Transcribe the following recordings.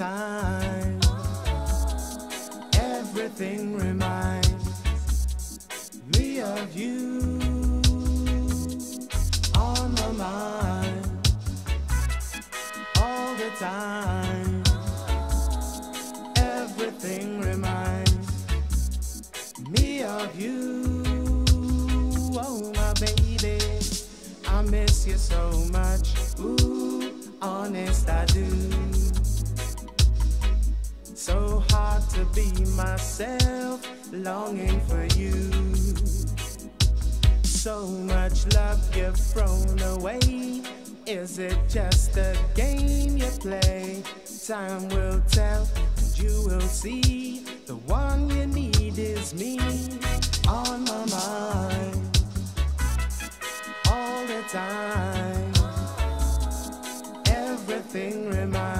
time. Everything reminds me of you on my mind all the time. Everything reminds me of you. Oh, my baby, I miss you so much. Ooh, honest, I do. Myself, longing for you. So much love you've thrown away. Is it just a game you play? Time will tell, and you will see. The one you need is me on my mind all the time. Everything reminds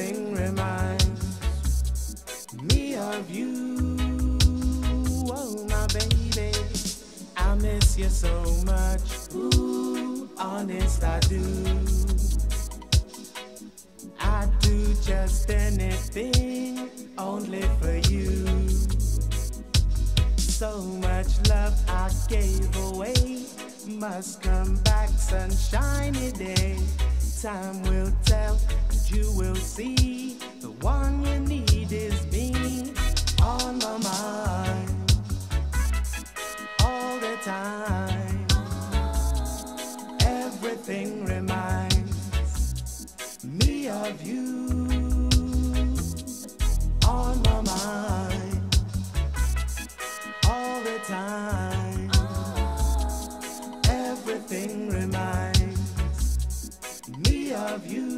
Everything reminds me of you. Oh, my baby, I miss you so much. Ooh, honest, I do. I do just anything only for you. So much love I gave away must come back sunshiny day. Time will tell, you will see. The one you need is me on my mind all the time. Everything reminds me of you on my mind all the time. Everything reminds me of you.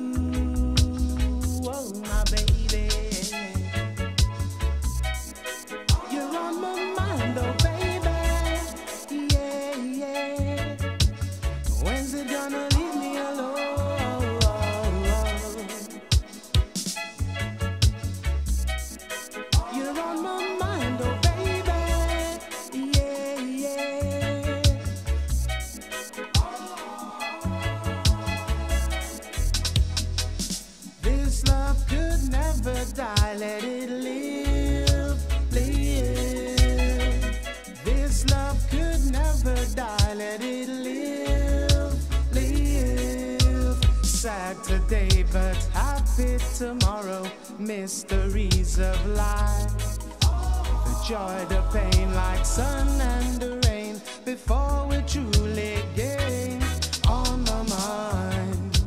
Sad today, but happy tomorrow. Mysteries of life. The joy, the pain, like sun and the rain. Before we truly gain on my mind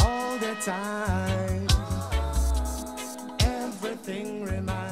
all the time. Everything reminds.